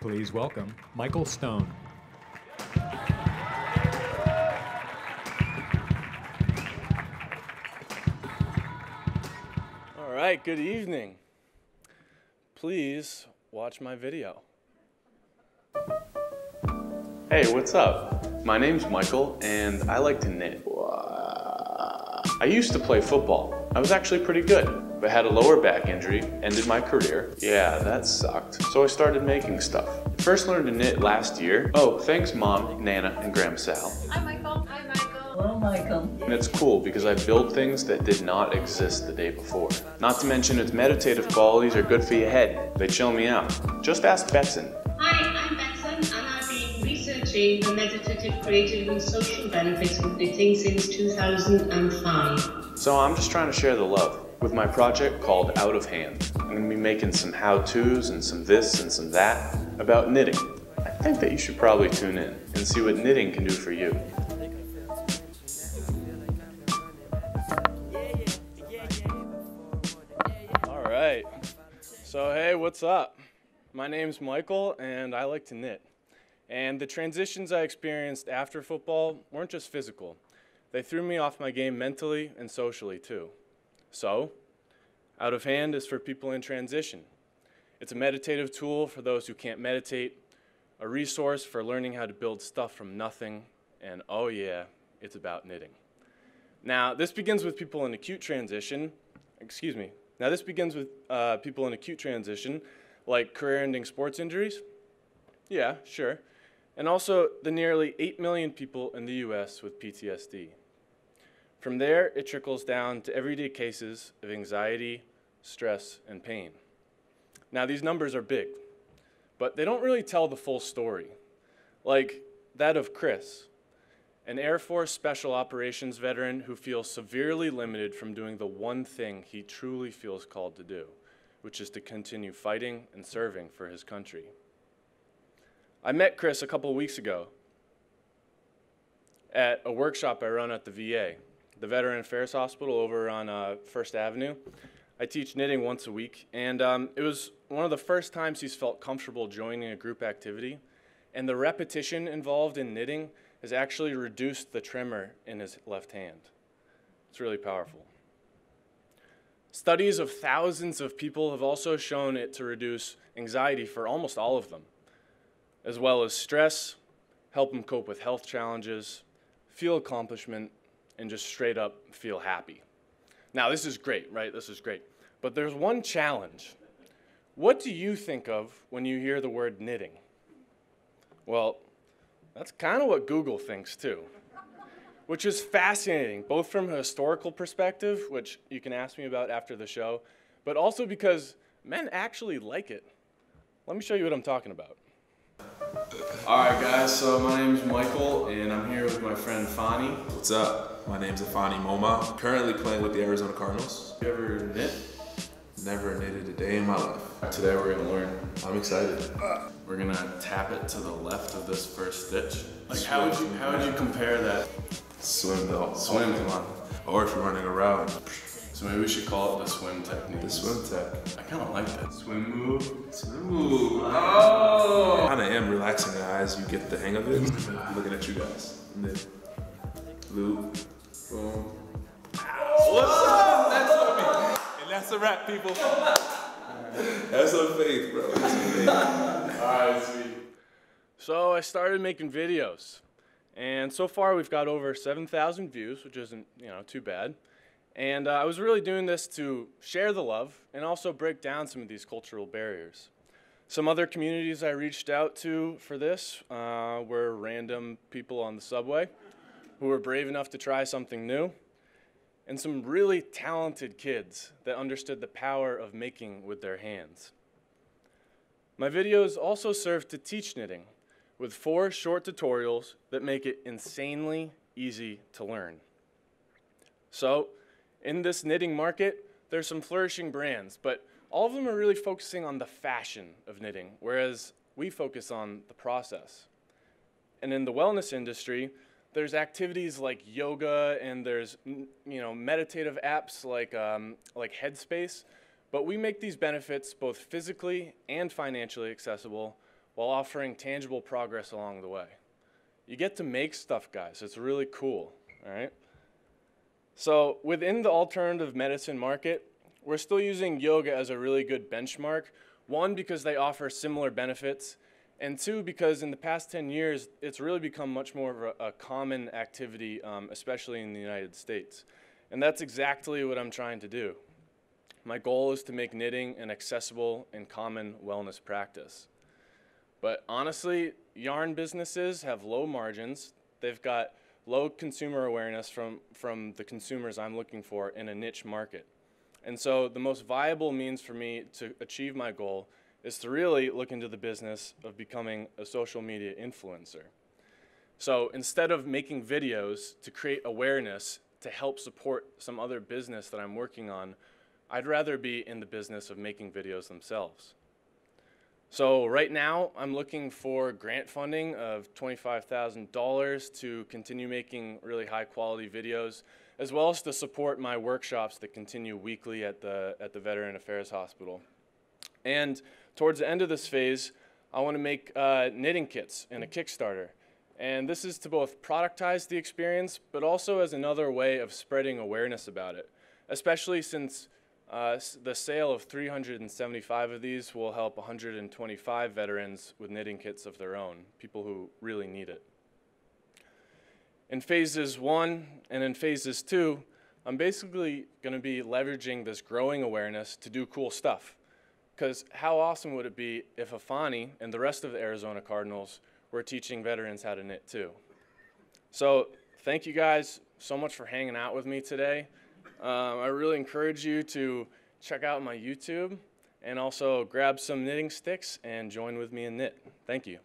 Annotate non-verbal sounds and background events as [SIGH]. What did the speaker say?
Please welcome Michael Stone. All right, good evening. Please watch my video. Hey, what's up? My name's Michael, and I like to knit. I used to play football. I was actually pretty good, but had a lower back injury, ended my career. Yeah, that sucked. So I started making stuff. First learned to knit last year. Oh, thanks mom, Nana, and Grandma Sal. Hi, Michael. Hi, Michael. Hello, Michael. And it's cool because I build things that did not exist the day before. Not to mention its meditative qualities are good for your head. They chill me out. Just ask Betsan. Hi, I'm Betsan, and I've been researching the meditative, creative, and social benefits of knitting since 2005. So I'm just trying to share the love with my project called Out of Hand. I'm gonna be making some how-tos and some this and some that about knitting. I think that you should probably tune in and see what knitting can do for you. All right. So, hey, what's up? My name's Michael, and I like to knit. And the transitions I experienced after football weren't just physical, they threw me off my game mentally and socially, too. So, Out of Hand is for people in transition. It's a meditative tool for those who can't meditate, a resource for learning how to build stuff from nothing, and oh, yeah, it's about knitting. Now, this begins with people in acute transition. Excuse me. Now, this begins with uh, people in acute transition, like career ending sports injuries. Yeah, sure. And also the nearly 8 million people in the US with PTSD. From there, it trickles down to everyday cases of anxiety, stress, and pain. Now, these numbers are big, but they don't really tell the full story. Like that of Chris, an Air Force Special Operations veteran who feels severely limited from doing the one thing he truly feels called to do, which is to continue fighting and serving for his country. I met Chris a couple weeks ago at a workshop I run at the VA, the Veteran Affairs Hospital over on uh, First Avenue. I teach knitting once a week, and um, it was one of the first times he's felt comfortable joining a group activity. And the repetition involved in knitting has actually reduced the tremor in his left hand. It's really powerful. Studies of thousands of people have also shown it to reduce anxiety for almost all of them, as well as stress, help them cope with health challenges, feel accomplishment, and just straight up feel happy. Now, this is great, right? This is great. But there's one challenge. What do you think of when you hear the word knitting? Well, that's kind of what Google thinks too, which is fascinating, both from a historical perspective, which you can ask me about after the show, but also because men actually like it. Let me show you what I'm talking about. All right, guys, so my name is Michael, and I'm here with my friend Fani. What's up? My name's Ifeanyi Momah. Currently playing with the Arizona Cardinals. You ever knit? Never knitted a day in my life. Today we're gonna learn. I'm excited. We're gonna tap it to the left of this first stitch. Like, how would you how would you compare that? Swim though. Swim, come on. Or if you're running around, So maybe we should call it the swim technique. the swim tech. I kind of like that. Swim move. Swim move. Oh! Kinda am relaxing the eyes, you get the hang of it. [LAUGHS] Looking at you guys. Knit. Loop. Boom. What's up? That's on me. And that's a wrap, people. That's on faith, bro. That's on faith. Alright, [LAUGHS] sweet. So I started making videos. And so far we've got over 7,000 views, which isn't, you know, too bad. And uh, I was really doing this to share the love and also break down some of these cultural barriers. Some other communities I reached out to for this uh, were random people on the subway who were brave enough to try something new, and some really talented kids that understood the power of making with their hands. My videos also serve to teach knitting with four short tutorials that make it insanely easy to learn. So, in this knitting market, there's some flourishing brands, but all of them are really focusing on the fashion of knitting, whereas we focus on the process. And in the wellness industry, there's activities like yoga and there's you know meditative apps like um, like Headspace, but we make these benefits both physically and financially accessible while offering tangible progress along the way. You get to make stuff, guys. It's really cool, all right? So, within the alternative medicine market, we're still using yoga as a really good benchmark. One, because they offer similar benefits, and two, because in the past 10 years, it's really become much more of a, a common activity, um, especially in the United States. And that's exactly what I'm trying to do. My goal is to make knitting an accessible and common wellness practice. But honestly, yarn businesses have low margins. They've got low consumer awareness from, from the consumers I'm looking for in a niche market. And so the most viable means for me to achieve my goal is to really look into the business of becoming a social media influencer. So instead of making videos to create awareness to help support some other business that I'm working on, I'd rather be in the business of making videos themselves. So right now, I'm looking for grant funding of $25,000 to continue making really high quality videos, as well as to support my workshops that continue weekly at the, at the Veteran Affairs Hospital. And towards the end of this phase, I want to make uh, knitting kits and a Kickstarter. And this is to both productize the experience, but also as another way of spreading awareness about it, especially since uh, the sale of 375 of these will help 125 veterans with knitting kits of their own, people who really need it. In phases one and in phases two, I'm basically going to be leveraging this growing awareness to do cool stuff. Because how awesome would it be if Ifeanyi and the rest of the Arizona Cardinals were teaching veterans how to knit too? So thank you guys so much for hanging out with me today. Um, I really encourage you to check out my YouTube and also grab some knitting sticks and join with me in knit. Thank you.